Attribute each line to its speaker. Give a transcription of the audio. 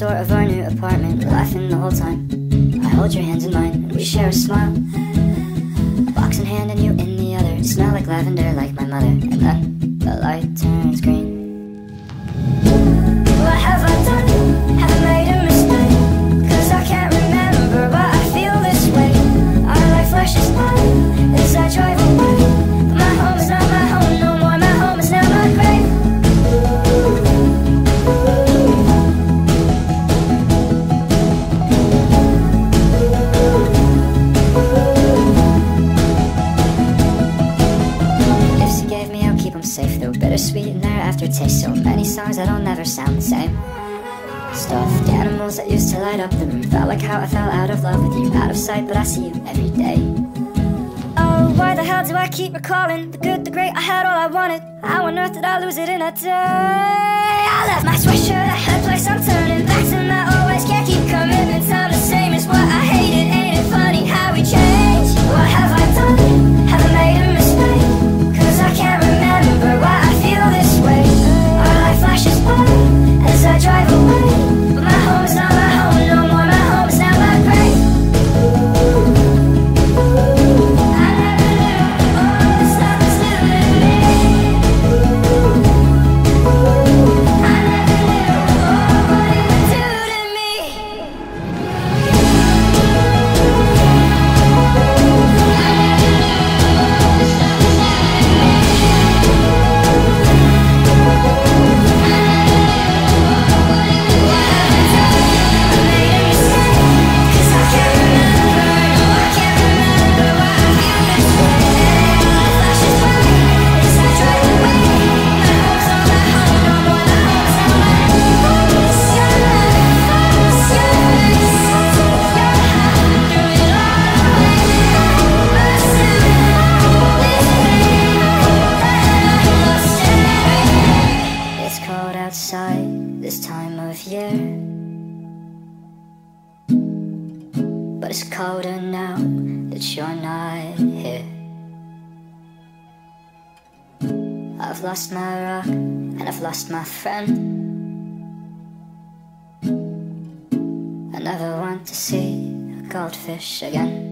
Speaker 1: door of our new apartment, laughing the whole time. I hold your hands in mine, and we share a smile. Box in hand and you in the other, smell like lavender like my mother. And then the light turns green. Though. Bittersweet in their aftertaste. So many songs that'll never sound the same. Stuffed animals that used to light up the room. Felt like how I fell out of love with you. Out of sight, but I see you every day. Oh, why the hell do I keep recalling the good, the great? I had all I wanted. How on earth did I lose it in a day? I left my sweatshirt at a place I'm turning back to my cold outside this time of year. But it's colder now that you're not here. I've lost my rock and I've lost my friend. I never want to see a goldfish again.